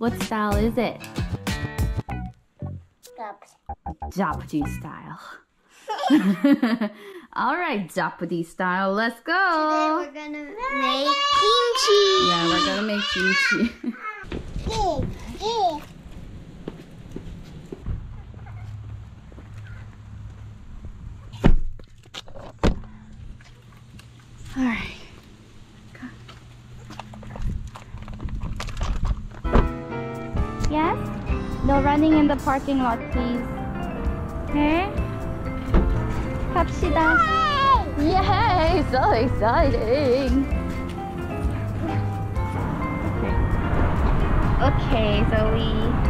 What style is it? Japudi style. All right, Japudi style. Let's go. Today we're gonna make kimchi. Yeah, we're gonna make kimchi. All right. running in the parking lot, please. Okay? 갑시다. Yay! So exciting! Okay, Zoe.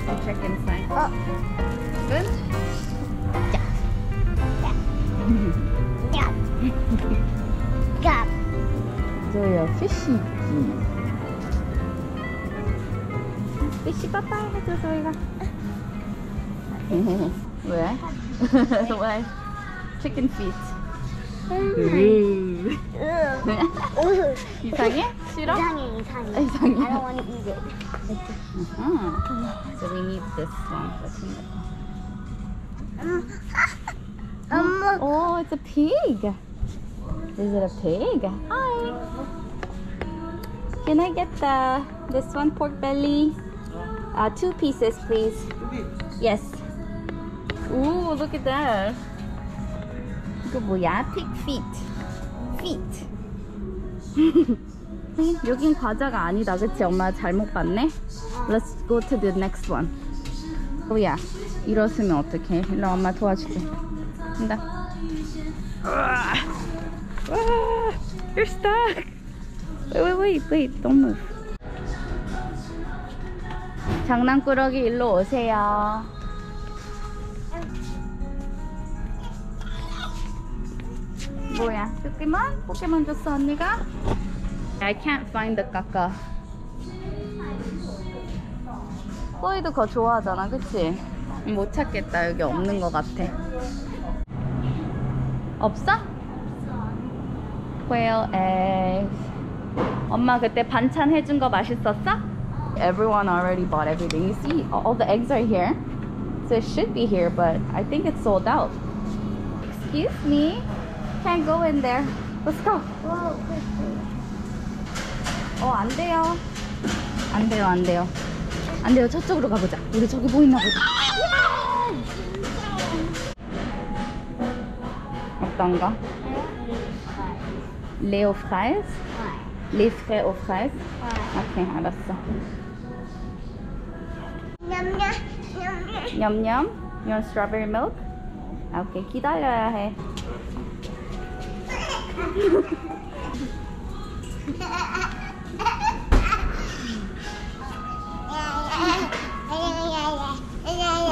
you check? You have to check inside. 어, Good? 야. 야. 저야 피쉬 피쉬 빠빠 해줘 저희가 왜? 왜? 치킨 피트 으. 이상해? 싫어? 이상해, 이상해. 아, 이상해. I don't want to eat it. Uh-huh. So we need this one. 엄마. Oh, it's a pig. Is it a pig? Hi. Can I get the this one pork belly? Uh, two pieces, please. Yes. Ooh, look at that. 이거 뭐야? Pig feet. Feet. 여긴 과자가 아니다, 그치? 엄마 잘못 봤네. Let's go to the next one. 뭐야? 일어서면 어떡해? 일로 와, 엄마 도와줄게. 간다. Ah, you're stuck. Wait, wait, wait, wait. Don't move. 장난꾸러기 일로 오세요. 뭐야? 포켓몬? 포켓몬 줬어 언니가? I can't find the 까까. 호이도 그거 좋아하잖아, 그치? 못 찾겠다. 여기 없는 것 같아. 없어? Quail eggs. 엄마 그때 반찬 해준 거 맛있었어? Everyone already bought everything. You see, all the eggs are here. So it should be here, but I think it's sold out. Excuse me. Can't go in there. Let's go. Whoa, quickly. 어, 안 돼요. 안 돼요, 안 돼요. 안 돼요. 저쪽으로 가보자. 우리 저기 보이나 보자. 어떤가? 레오 프라이즈? 레프레 오 프라이즈? 오케이, 알았어. 냠냠, 냠냠. 냠냠? You want strawberry milk? 아, 오케이, 기다려야 해.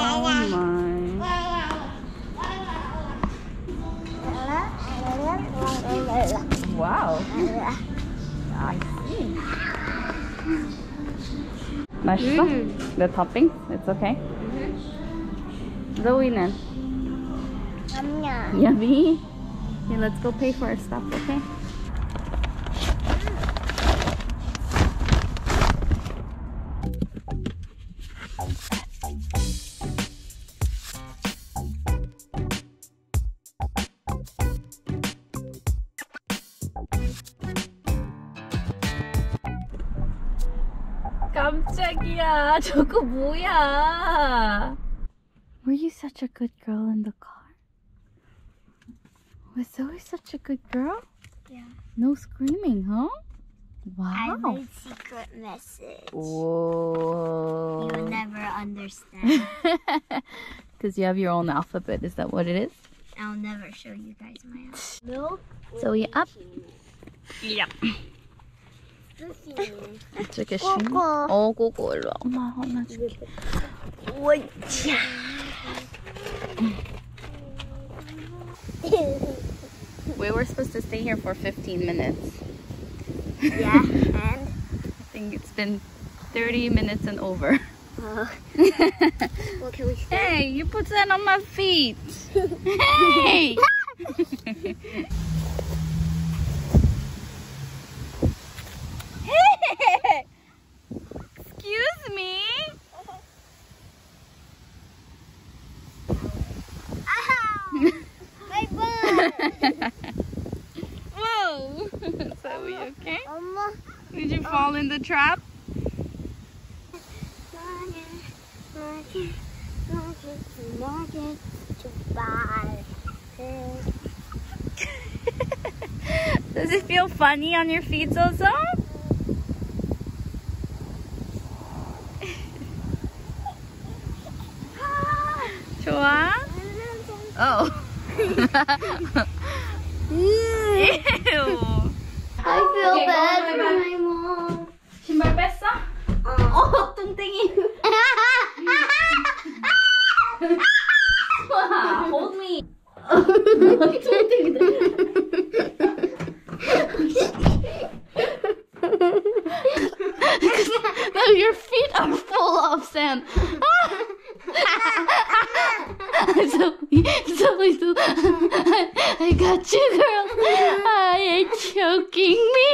Oh my. Wow. I see. 맛있어? The toppings? It's okay? Zoe는? 냠냠. Yummy. Okay, let's go pay for our stuff, okay? 깜짝이야. 저거 뭐야? Were you such a good girl in the car? Was Zoe such a good girl? Yeah. No screaming, huh? I Wow. made secret message. Whoa. You will never understand. Because you have your own alphabet. Is that what it is? I'll never show you guys my house. Milk. Zoe up. Yep. 저게 심. 꼬꼬. 어, 꼬꼬 일로 와. 엄마 하나 줄게. 오이차. We were supposed to stay here for 15 minutes. yeah, and I think it's been 30 minutes and over. Uh, well, can we see? Hey, you put that on my feet. Hey! hey! trap? Does it feel funny on your feet, Zozo? 좋아? Oh. Ew. I feel bad tong tingin. hold me. Look your feet are full of sand. so, so, so, I, I got you, girl. I ain't choking me.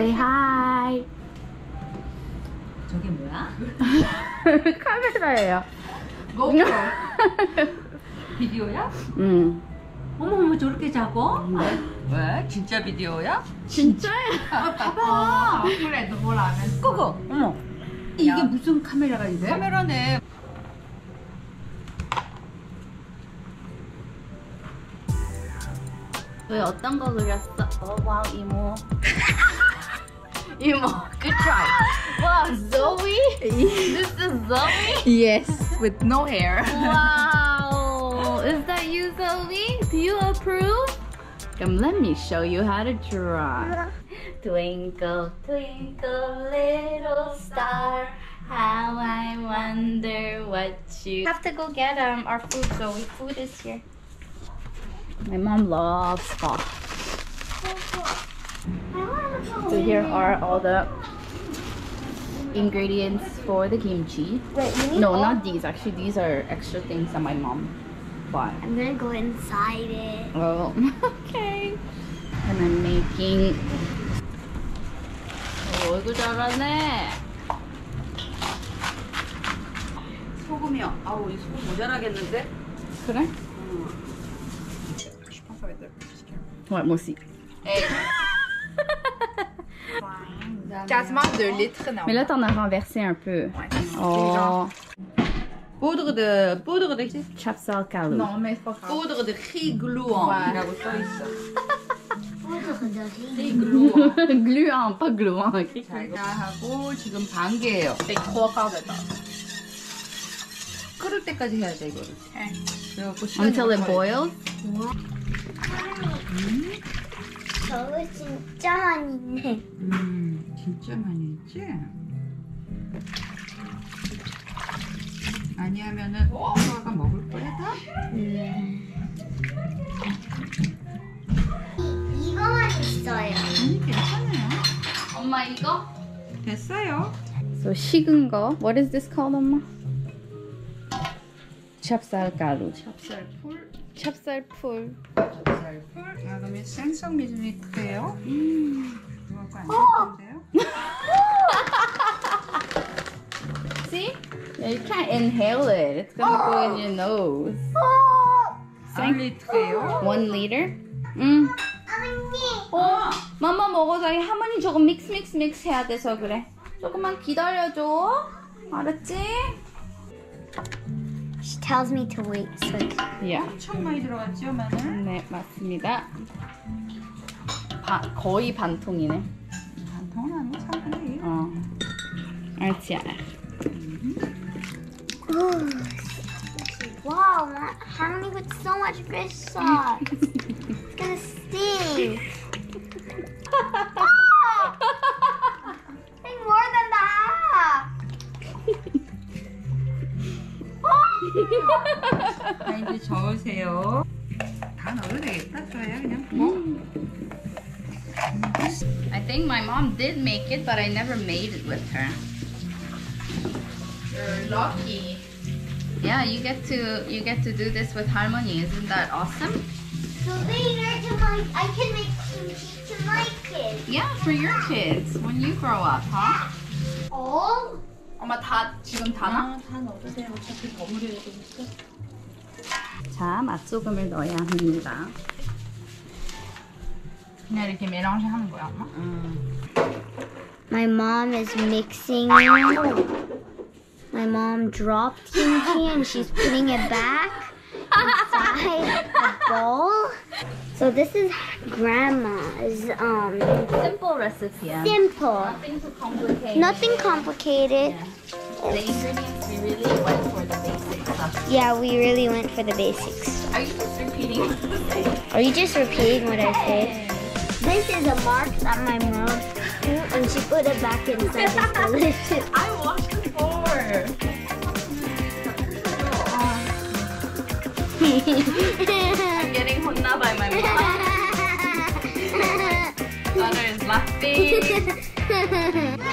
Say hi. 저게 뭐야? 카메라예요. 고프로 비디오야? 응. 어머머 저렇게 작어? 네. 왜? 진짜 비디오야? 진짜요? 아 봐봐 그래 너뭘안 했어 끄고 어머 이게 무슨 카메라가 있대? 카메라네 왜 어떤 거 그렸어? 어, 와우 이모. 이모, good try. Wow, Zoe. This is Zoe. Yes, with no hair. Wow, is that you, Zoe? Do you approve? Come, let me show you how to draw. Twinkle, twinkle, little star. How I wonder what you have to go get um our food, Zoe. Food is here. My mom loves pho. So here are all the ingredients for the kimchi. Wait, you need No, all- not these. Actually, these are extra things that my mom bought. I'm gonna go inside it. Oh, okay. And I'm making. 오, 이거 잘하네. 소금이 아우 이 소금 모자라겠는데? 그래? Ouais, moi aussi. Quasiment 2 litres, non? Mais là, t'en as renversé un peu. Oh, poudre de poudre de chapsal kalu. Non, mais c'est pas grave. poudre de riz gluant이라고 써 있어. riz Poudre gluant. gluant, pas gluant. ok? 자 이거 하고 지금 반 개예요. C'est trois quarts de temps. 끓을 때까지 해야 돼 이거를. 네. 그래갖고 시간이 Until it 걸려. 저거 진짜 많이 있네. 음 진짜 많이 했지? 많이 하면은 소아가 먹을 거야 다? 이거만 있어요. 아니 괜찮아요. 엄마 이거? 됐어요. So 식은 거. What is this called, 엄마? chapsal kalu. 찹쌀 풀, 찹쌀풀. 찹쌀풀. 자 그러면 생성 밀리트예요. 음. 그거가 안될 건데요? See? Yeah, you can't inhale it. It's gonna go in your nose. 1리트예요. One liter. 음. 어머니. 어, 맘마 먹어서 할머니 조금 믹스 믹스 믹스 해야 돼서 그래. 조금만 기다려줘. 알았지? She tells me to wait, so 야. 엄청 많이 들어갔죠 마늘? 네, 맞습니다. 바, 거의 반통이네. 반통은 아니고 3분의 1. 어. Un tiers. wow, with so much fish sauce. it's gonna stink. 저으세요. 다 넣어도 되겠다. 좋아요 그냥. 뭐? I think my mom did make it, but I never made it with her. You're lucky. Yeah, you get to you get to do this with Harmony. Isn't that awesome? So later to my, I can make kimchi to my kids. Yeah, for your kids when you grow up, huh? All? 엄마 다 지금 다나? 다 넣어주세요. 어차피 버무려야 되니까. 자, 맛소금을 넣어야 합니다. 그냥 이렇게 메랑시 하는 거야, 엄마? My mom is mixing. My mom dropped kimchi and she's putting it back inside a bowl. So this is grandma's um Simple recipe. Yeah. simple. Nothing too complicated. Nothing complicated. Yeah, we really went for the basics. Are you just repeating what I say? Are you just repeating what I say? This is a mark that my mom threw and she put it back inside the lid. I washed the floor. I'm getting hunda by my mom. Connor is laughing.